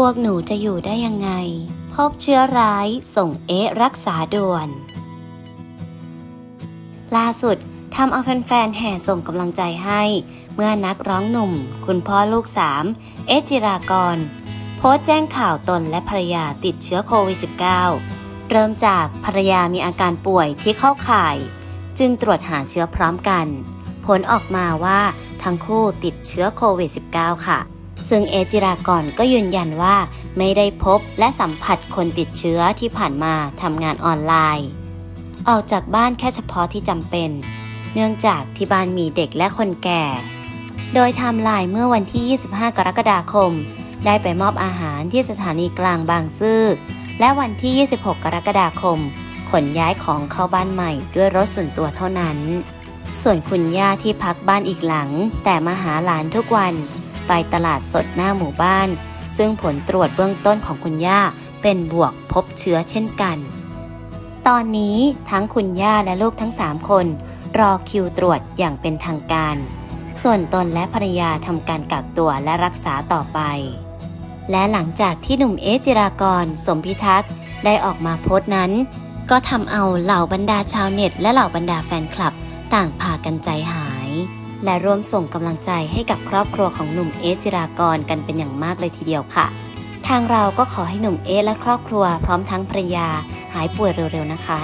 พวกหนูจะอยู่ได้ยังไง พบเชื้อร้ายส่งเอ๊ะรักษาด่วน ล่าสุดทำเอาแฟนๆแห่ส่งกำลังใจให้ เมื่อนักร้องหนุ่ม คุณพ่อลูกสามเอจิรากร โพสต์แจ้งข่าวตนและภรรยาติดเชื้อโควิด -19 เริ่มจากภรรยามีอาการป่วยที่เข้าข่าย จึงตรวจหาเชื้อพร้อมกัน ผลออกมาว่าทั้งคู่ติดเชื้อโควิด -19 ค่ะ ซึ่งเอจิรากรก็ยืนยันว่าไม่ได้พบและสัมผัสคนติดเชื้อที่ผ่านมาทำงานออนไลน์ ออกจากบ้านแค่เฉพาะที่จำเป็น เนื่องจากที่บ้านมีเด็กและคนแก่ โดยไทม์ไลน์เมื่อวันที่ 25 กรกฎาคม ได้ไปมอบอาหารที่สถานีกลางบางซื่อและวันที่ 26 กรกฎาคม ขนย้ายของเข้าบ้านใหม่ด้วยรถส่วนตัวเท่านั้น ส่วนคุณย่าที่พักบ้านอีกหลัง แต่มาหาหลานทุกวัน ไปตลาดสดหน้าหมู่บ้าน ซึ่งผลตรวจเบื้องต้นของคุณย่าเป็นบวกพบเชื้อเช่นกัน ตอนนี้ทั้งคุณย่าและลูกทั้ง 3 คน รอคิวตรวจอย่างเป็นทางการ ส่วนตนและภรรยาทำการกักตัวและรักษาต่อไป และหลังจากที่หนุ่มเอจิรากร สมพิทักษ์ได้ออกมาโพสต์นั้น ก็ทำเอาเหล่าบรรดาชาวเน็ต และเหล่าบรรดาแฟนคลับ ต่างพากันใจหาย และร่วมส่งกำลังใจให้กับครอบครัวของหนุ่มเอจิรากรกันเป็นอย่างมากเลยทีเดียวค่ะ ทางเราก็ขอให้หนุ่มเอและครอบครัวพร้อมทั้งภรรยาหายป่วยเร็วๆนะคะ